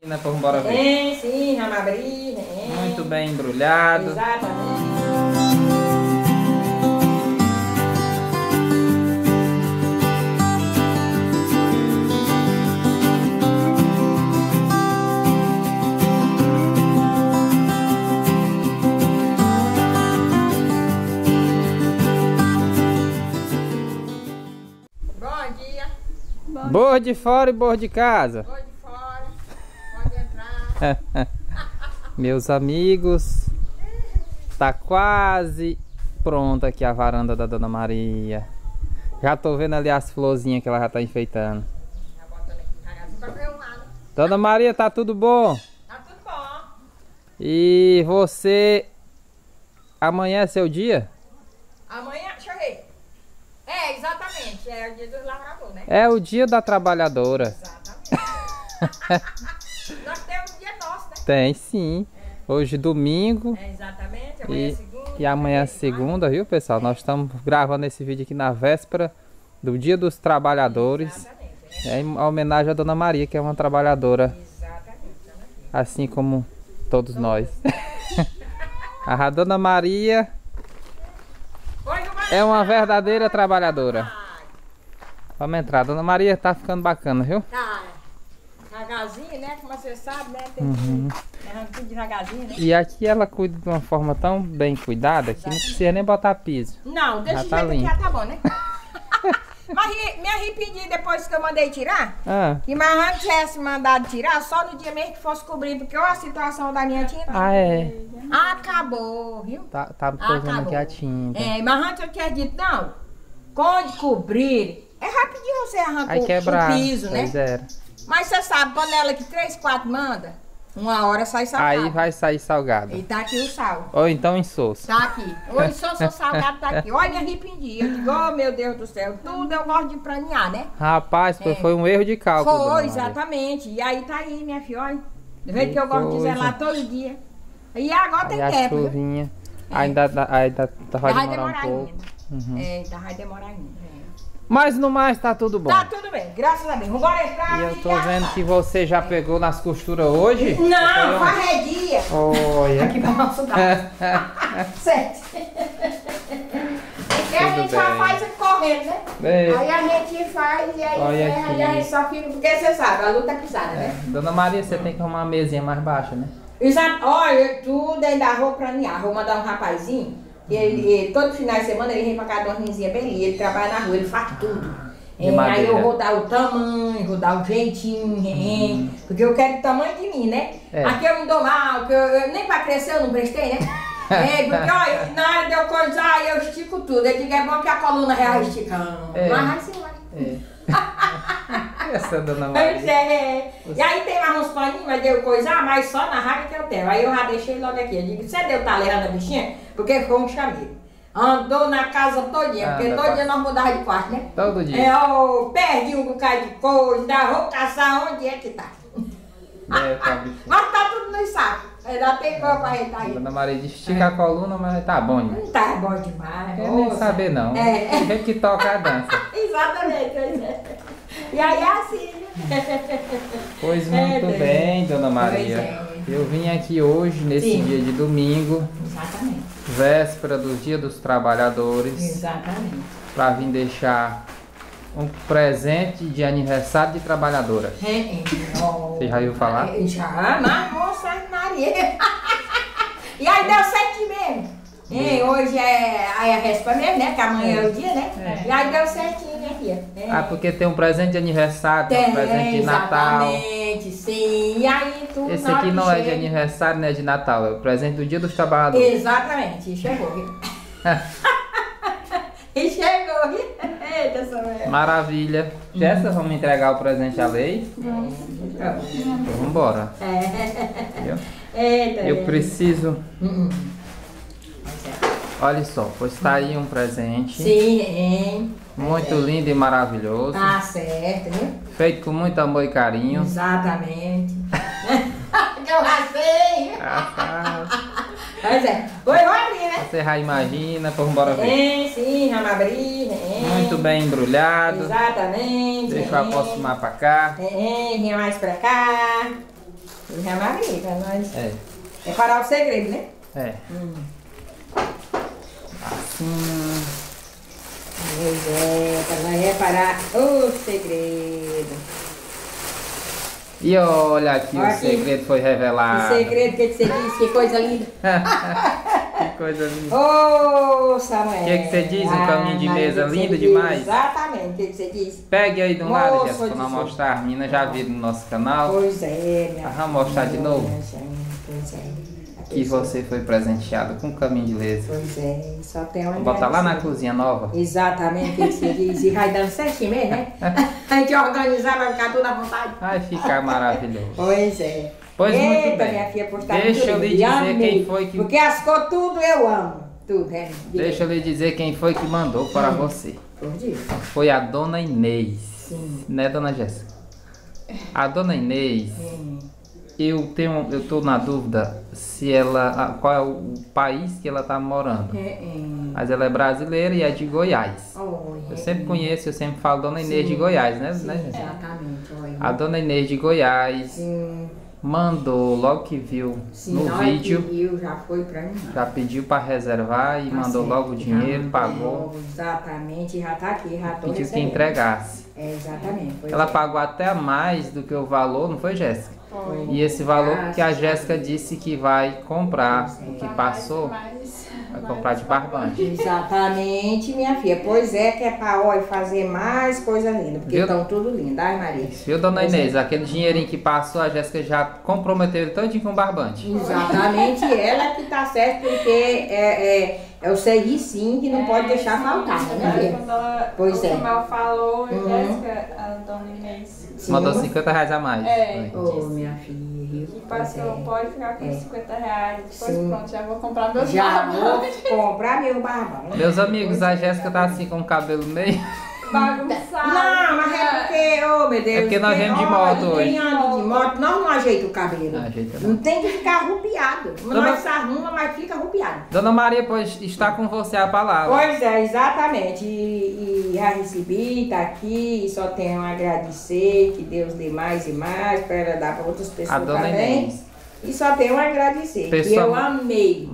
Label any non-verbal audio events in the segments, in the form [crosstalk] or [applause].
Né, Vamos embora ver. Tem, sim, vamos abrir. Tem. Muito bem embrulhado. Exatamente. Bom dia. Boa de fora e boa de casa. Vou de fora. Pode entrar. [laughs] Meus amigos, tá quase pronta aqui a varanda da Dona Maria. Já tô vendo ali as florzinhas que ela já tá enfeitando. Já botando aqui devagarzinho pra ver um lado. Dona Maria, tá tudo bom? Tá tudo bom. E você. Amanhã é seu dia? Amanhã, deixa eu ver. É, exatamente. É o dia dos lavradores, né? É o dia da trabalhadora. Exatamente. [laughs] Nós temos um dia nosso, né? Tem sim. Hoje domingo É, exatamente. Amanhã é e, segunda. e amanhã é segunda, viu pessoal? Nós estamos gravando esse vídeo aqui na véspera do Dia dos Trabalhadores. Exatamente. É em homenagem à Dona Maria, que é uma trabalhadora, É, assim como todos nós. [laughs] A Dona Maria é uma verdadeira trabalhadora. Vamos entrar. Dona Maria tá ficando bacana, viu? Tá. Devagarzinho, né? Como você sabe, né? Tem Uhum. que devagarzinho, né? E aqui ela cuida de uma forma tão bem cuidada que não precisa nem botar piso. Não, desse Já tá jeito limpo. já tá bom, né? [laughs] Mas me arrependi depois que eu mandei tirar. Ah, Que mais antes tivesse mandado tirar, só no dia mesmo que fosse cobrir, porque olha a situação da minha tinta. ah é. Acabou, viu? Tá, tá Acabou. aqui a tinta. É, mas antes eu tinha dito, não, quando cobrir, é rapidinho você arranca Aí o- quebrar. o piso, né? Pois era. Mas você sabe, panela que 3, 4 manda, uma hora sai salgado. Aí vai sair salgado. E tá aqui o sal. Ou então insosso. Tá aqui. Hoje só seu salgado tá aqui. Olha, me arrependi. Eu digo, oh meu Deus do céu, tudo eu gosto de pranear, né? Rapaz, foi, É. foi um erro de cálculo. Foi, exatamente. E aí tá aí, minha filha, olha. Do jeito Que eu gosto de zelar todo dia. E agora Aí tem a chuvinha. Ainda, dá- ainda tá- vai Vai demorar um demorar pouco. ainda. Uhum. É, tá, vai demorar ainda. É. Mas no mais tá tudo bom. Tá tudo bem, graças a Deus. Vamos entrar. E eu tô vendo que você já pegou nas costuras hoje? Não, varredia. Olha. Aqui pra nosso. [laughs] Sete. Porque a gente bem. faz correndo, né? Bem, Aí a gente faz e aí Olha ferra, aqui. e a gente só fica. Porque você sabe, a luta é pisada, né? Dona Maria, você tem que arrumar uma mesinha mais baixa, né? Exato. Olha, tudo ainda vou planear. Vou mandar um rapazinho. E ele, ele- todo final de semana ele vem pra casa de uma rinzinha bem ali. Ele trabalha na rua, ele faz tudo. É, aí eu vou dar o tamanho, vou dar o jeitinho, é, porque eu quero o tamanho de mim, né? É. Aqui eu me dou mal, eu, eu- nem pra crescer eu não prestei, né? [laughs] É, porque olha, na hora de eu coisar, eu estico tudo. Eu digo, é bom que a coluna real esticando. É. Mas vai sim, vai. É. [laughs] Essa Dona Pois Maria. é. E aí tem mais uns paninhos, mas deu coisar, mas só na rádio que eu tenho. Aí eu já deixei logo aqui. Eu digo, você deu tá levando a bichinha? Porque foi um chameiro. Andou na casa todinha, porque Anda todo dia nós mudávamos de quarto, né? Todo dia. É, eu perdi um bocado de coisa, vou caçar onde é que tá. É, tá, bichinho. Mas tá tudo no saco. Ainda tem coisa pra gente aí. Dona Maria diz, estica a coluna, mas tá bom, né? Não tá bom demais. Quer nem saber não. É. Jeito que toca a dança. [laughs] Exatamente. pois é. E aí é assim, né? [laughs] Pois É, muito bem. bem, Dona Maria. é. Eu vim aqui hoje, nesse Sim. dia de domingo, Exatamente. véspera do Dia dos Trabalhadores, Exatamente. para vir deixar um presente de aniversário de trabalhadora. É, é. Você já ouviu falar? É, Já, mas moça Maria. [laughs] e aí deu certinho mesmo. É, hoje é aí a véspera mesmo, né? Que amanhã é o dia, né? E aí deu filha. É. Ah, porque tem um presente de aniversário, tem um presente de Natal. Exatamente, sim. E aí tudo Esse aqui não é de chega- aniversário, não é de Natal, é o presente do Dia dos Trabalhadores. Exatamente, [laughs] e chegou, viu? e chegou, viu? Eita, essa mulher. Maravilha. Jessa, vamos entregar o presente à lei? Então, vamos embora. É. Eita. Eu preciso. Hum, hum. Olha só, pois tá aí um presente. Sim, hein? Muito lindo e maravilhoso. Tá certo, viu? Feito com muito amor e carinho. Exatamente. [laughs] que eu racei. Pois é. Oi, vou abrir, né? Você já imagina, vamos embora ver. É, sim, vamos abrir. É. Muito bem embrulhado. Exatamente. Deixa eu é. aproximar pra cá. É, vem mais pra cá. É Maria, pra nós. É. É parar o segredo, né? É. Hum. Assim. Pois é, pra nós reparar o segredo. E olha aqui, Olha o aqui. segredo foi O revelado. segredo que você disse, que coisa linda. [laughs] que coisa linda. Ô, Samuel. O que que você diz? Um caminho de Maria, mesa o lindo diz? demais. Exatamente, o que que você disse? Pegue aí de um lado, Jéssica, Deus. mostrar. As meninas já viram no nosso canal Pois é, minha Ah, vamos mostrar de novo? Pois é. Que você foi presenteado com caminho de lesa. Pois é, só tem uma Vou botar lá na cozinha nova. Exatamente, o que você diz? E vai dando certinho mesmo, né? [laughs] A gente organizar, vai ficar tudo à vontade. Vai ficar maravilhoso. Pois é. Pois Eita, muito bem. minha filha, por estar Deixa eu lhe dizer amei, quem foi que- Porque as cores tudo eu amo. Tudo, é. Deixa eu lhe dizer quem foi que mandou para você. Por Deus. Foi a dona Inês. Sim. Né, dona Jéssica? A dona Inês, Hum. Eu tenho, eu tô na dúvida se ela, qual é o país que ela tá morando. É, é. Mas ela é brasileira e é de Goiás. Oi, Eu é. sempre conheço, eu sempre falo Dona Inês Sim, de Goiás, né? Sim, né, gente? Exatamente. Oi. A Dona Inês de Goiás Sim, mandou logo que viu sim, no vídeo, que viu, já foi pra mim. já pediu para reservar e Tá mandou certo, logo o dinheiro, pagou, Exatamente, já tá aqui, já tô pediu que entregasse. É, exatamente. Ela pagou até mais do que o valor, não foi, Jéssica? Foi. E esse valor Ah, que a sim. Jéssica disse que vai comprar, o que passou, vai comprar de barbante. Exatamente, minha filha. Pois é, que é pra ó, fazer mais coisa linda, porque Viu? estão tudo lindo. Ai, Maria. Viu, dona Pois é. Inês? Aquele dinheirinho que passou, a Jéssica já comprometeu ele todinho com barbante. Exatamente, ela que tá certo, porque é, é, é o serviço que não pode É, deixar sim, faltar, né? Quando ela, Pois o é. Samuel falou, Uhum. Jéssica, a dona Inês, Sim. Mandou 50 reais a mais. É. Ô, minha filha. que passou, é. pode ficar com É. 50 reais. Depois Sim. pronto, já vou comprar meus Já vou barbantes. comprar meu barbão. Meus amigos, a Jéssica tá assim com o cabelo meio. Bagunçado. Não, mas é porque, ô meu Deus. É porque nós quem- viemos de moto quem hoje. anda de moto, nós não ajeita o cabelo. Não ajeita, não. Não tem que ficar arrupiado. Dona- Nós se arruma, mas fica arrupiado. Dona Maria, pois está com você a palavra. Pois é, exatamente. E, e já recebi, tá aqui, e só tenho a agradecer, que Deus dê mais e mais para ela dar para outras A pessoas dona também. Inês. E só tenho a agradecer. Pessoa- Que eu amei.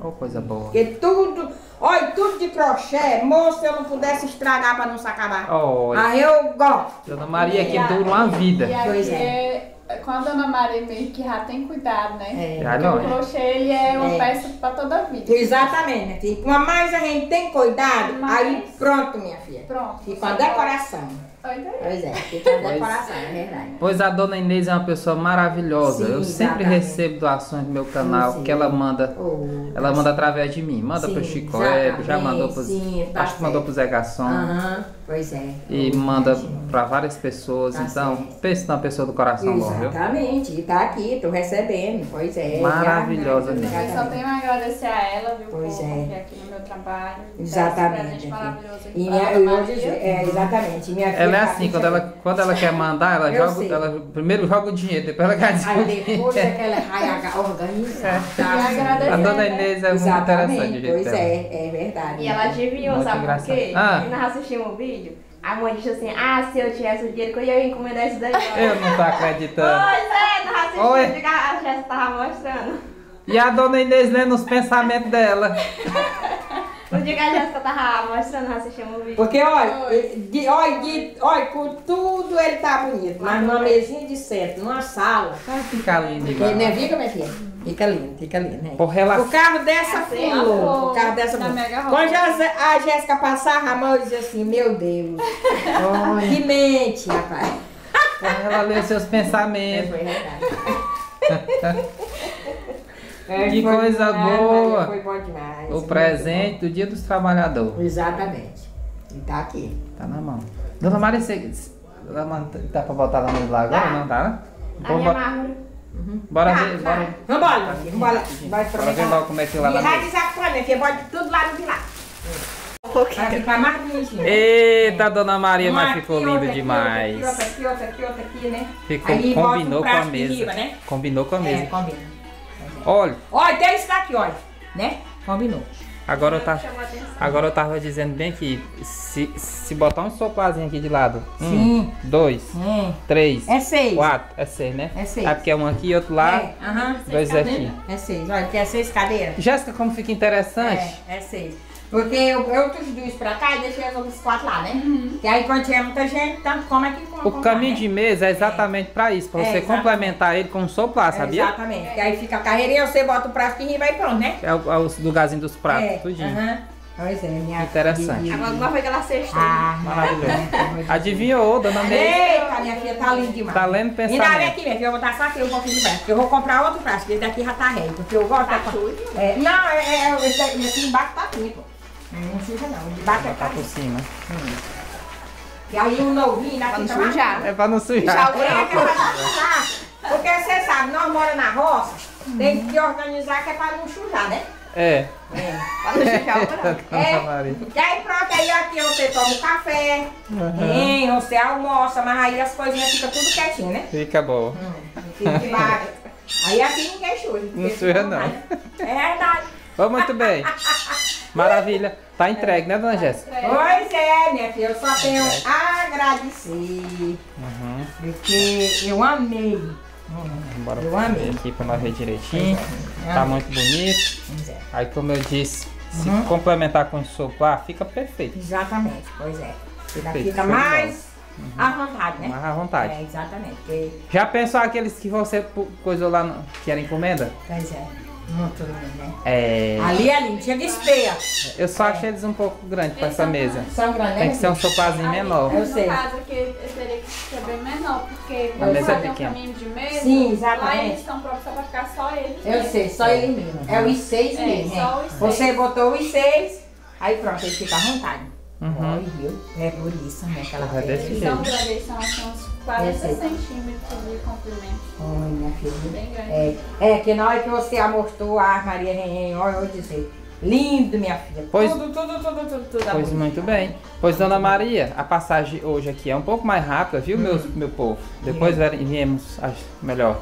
Oh, coisa boa. Porque tudo, olha, tudo de crochê, moço, eu não pudesse estragar para não se acabar. Olha, Aí eu gosto. Dona Maria que E a- dura uma vida. E Pois é. com a dona Maria meio que já tem cuidado, né? É. Já não o é. crochê, ele é uma É. peça pra toda a vida. Exatamente, minha filha. Quanto mais a gente tem cuidado, Mas- aí pronto, minha filha. Pronto. Fica uma decoração. Pois é, fica Pois- decoração, é verdade. Pois a dona Inês é uma pessoa maravilhosa. Sim, eu sempre exatamente. recebo doações do meu canal Sim, sim. que ela manda. Oh, Ela manda através de mim. Manda Sim, pro Chico Web, já mandou pro. sim, tá acho que mandou pro Zé Garçom. Aham, pois é. E Oh, manda pra várias pessoas. Tá então, certo. pense numa pessoa do coração bom, viu? Exatamente, e tá aqui, tô recebendo, pois é. Maravilhosa já- mesmo. Eu só tenho a agradecer a ela, viu, Pois por é. aqui no meu trabalho. esse Exatamente. maravilhoso E minha, dizer, é, exatamente. Minha filha Ela é assim, quando ela, quando ela quer mandar, ela Eu joga, sei. ela primeiro joga o dinheiro, depois ela Aí o depois [laughs] é que ela. E agradecer, A dona né? Inês é muito Exatamente, interessante, o jeito pois é, é verdade. E ela adivinhou, Muito sabe por engraçado. quê? Ah. E nós assistimos o vídeo, a mãe disse assim, ah, se eu tivesse o dinheiro, que eu ia encomendar isso daí. ó." [laughs] Eu não tô acreditando. Pois é, nós assistimos Oi. o vídeo que a Jéssica tava mostrando. E a dona Inês lendo os pensamentos dela. [laughs] O dia que a Jéssica tava mostrando, nós assistimos o vídeo. Porque, olha, de, olha, de, olha, por tudo ele tá bonito, mas numa mesinha de centro, numa sala. Vai ficar lindo Porque, né, igual. fica, minha filha? Fica lindo, fica lindo, né? Por relação. O carro dessa Assim, flor, o carro dessa. Quando a Jéssica passava a mão, eu dizia assim, meu Deus, que mente, rapaz. Ela ler seus É, pensamentos. foi verdade. [laughs] É, Que foi coisa demais, boa. Foi bom demais. O presente do dia dos trabalhadores. Exatamente. E tá aqui. Tá na mão. Dona Maria, você. Dá pra botar lá no lá agora? Não dá, né? A Vamos minha mármore. Bora Tá, ver, tá. bora. Vambora, filha, vambora. Vai Bora ver logo como é que lá na vai mesa. desacopar, minha filha, bota tudo lá no pilar. Vai ficar mais bonitinho. Eita, Dona Maria, mas aqui, ficou lindo aqui, demais. Outra aqui, outra aqui, outra aqui, né? Ficou, combinou com a de mesa. né? Combinou com a É, mesa. combina. Olha, Olha, tem isso daqui, olha. Né? Combinou. Agora eu tava, agora eu tava dizendo bem aqui, se, se botar um soplazinho aqui de lado, um, Sim. dois, É. três, É seis. quatro, é seis, né? É seis. É porque é um aqui e outro lá, É, aham. dois aqui. É seis. Olha, tem seis cadeiras. Jéssica, como fica interessante. É, é seis. Porque eu, eu trouxe duas pra cá e deixei as outras quatro lá, né? Que aí quando tiver muita gente, tanto como aqui como O caminho de né? mesa é exatamente pra isso, pra É, você exatamente. complementar ele com um soplar, sabia? Exatamente. Que aí fica a carreirinha, você bota o prato aqui e vai pronto, né? É o, é o lugarzinho dos pratos, é, tudinho. aham. Pois é, minha Interessante. filha. Agora como foi que ela sextou? Ah, Maravilhoso. [laughs] Adivinhou, dona Neide? Eita, minha filha, tá linda demais. Tá lendo Ainda vem pensamento. aqui, minha filha, eu vou botar só aqui um pouquinho de porque Eu vou comprar outro prato, porque esse daqui já tá rei. Porque eu gosto Tá da- sujo? É, não, é, é, esse daqui embaixo tá limpo. Não suja não, de baixo é por cima. E aí um novinho Pra daqui não tá mais- sujar. É pra não sujar. o- É, que vai sujar. Porque você sabe, nós moramos na roça, tem que organizar que é para não sujar, né? É. É. Pra não sujar o. Dona [laughs] Maria. E aí pronto, aí aqui você toma um café, Uhum. você almoça, mas aí as coisinhas ficam tudo quietinho, né? Fica bom. Fica debaixo. Aí aqui ninguém suja. Não suja, senão não. vai. É verdade. Vamos muito bem. Maravilha. Tá entregue, né, dona Jéssica? Pois é, minha filha, eu só tenho a agradecer, Uhum. porque eu amei. Bora Eu amei. aqui pra nós ver direitinho. É. Tá muito bonito. Pois é. Aí, como eu disse, se Uhum. complementar com soplar, fica perfeito. Exatamente, pois é. Fica, Perfeito, fica mais à vontade, né? Mais à vontade. É, exatamente. Porque, Já pensou aqueles que você coisou lá, no, que era encomenda? pois é, muito lindo, né? É. Ali é lindo, tinha de espelha. Eu só achei eles um pouco grandes pra essa mesa. São grandes, né? Tem que ser um filho? soplazinho menor. Eu no sei. caso aqui, eu teria que ser bem menor, porque A mesa é tem um pequena. caminho de mesa, Sim, exatamente. lá eles estão próprios só pra ficar só eles. Eu mesmo. sei, só ele mesmo. É os seis É, mesmo. só os seis. Você botou os seis, aí pronto, ele fica à vontade. Uhum. Olha, viu? É por isso, né? Que ela É desse fez. Eles são grandes, são assim, uns 40 Eu sei. centímetros de comprimento. Olha, minha filha. É, é que na hora que você amortou a Maria Renhen, olha, eu dizer. Lindo, minha filha. Pois- tudo, tudo, tudo, tudo, tudo. Pois muito bem. Pois, dona Maria, a passagem hoje aqui é um pouco mais rápida, viu, meus, meu povo? Depois Hum. vi- viemos, acho, melhor.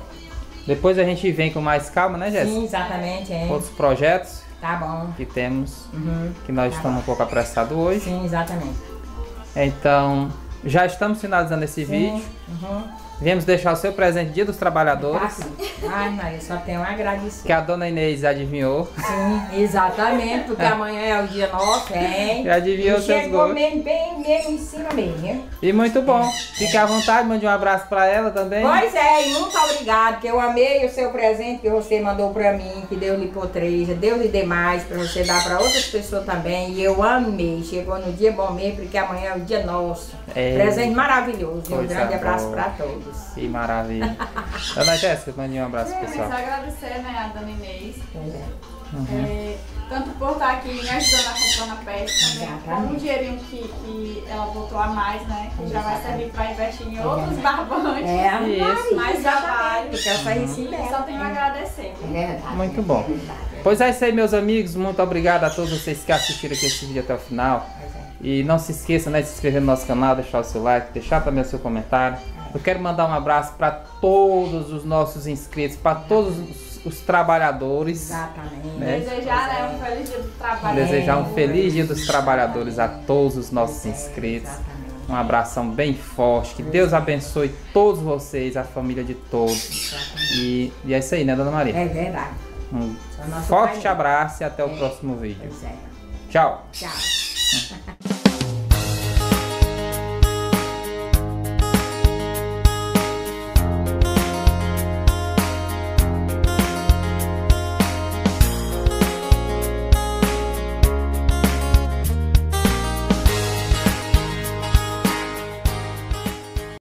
Depois a gente vem com mais calma, né, Jéssica? Sim, exatamente, é. Outros projetos Tá bom. que temos, Uhum. que nós Tá estamos um pouco apressados hoje. Sim, exatamente. Então, já estamos finalizando esse vídeo. Uhum. Viemos deixar o seu presente Dia dos Tá Trabalhadores, sim. Ai, Maria, só tenho a agradecer. que a dona Inês adivinhou. Sim, exatamente, porque amanhã é o dia nosso, hein? Já adivinhou E seus Chegou gostos. mesmo, bem mesmo em cima mesmo? E muito bom. Fique à vontade, mande um abraço pra ela também. Pois é, e muito obrigado, que eu amei o seu presente que você mandou pra mim, que Deus lhe potreja, Deus lhe dê mais pra você dar pra outras pessoas também. E eu amei, chegou no dia bom mesmo, porque amanhã é o dia nosso. É. Presente maravilhoso. Um grande abraço boa. pra todos. Que maravilha. [laughs] Dona Jéssica, mande um abraço É, pessoal. só agradecer né, a dona Inês, é. Uhum. é, tanto por estar aqui me ajudando a comprar na Exatamente. como um dinheirinho que, que ela botou a mais, né? Que já vai servir para investir em outros barbantes. É, Isso. Mais trabalho. Porque eu saí assim E dela. só tenho a agradecer. É verdade. Muito bom. Pois é isso aí, meus amigos. Muito obrigado a todos vocês que assistiram aqui esse vídeo até o final. É. E não se esqueça né, de se inscrever no nosso canal, deixar o seu like, deixar também o seu comentário. Eu quero mandar um abraço para todos os nossos inscritos, para todos os, os trabalhadores. Exatamente. Né? Desejar né, um feliz dia do trabalho. Desejar um feliz dia dos trabalhadores a todos os nossos inscritos. Exatamente. Um abração bem forte. Que Deus abençoe todos vocês, a família de todos. E, e é isso aí, né, Dona Maria? É verdade. Um forte pai. abraço e até o próximo vídeo. É. Tchau. Tchau. [laughs]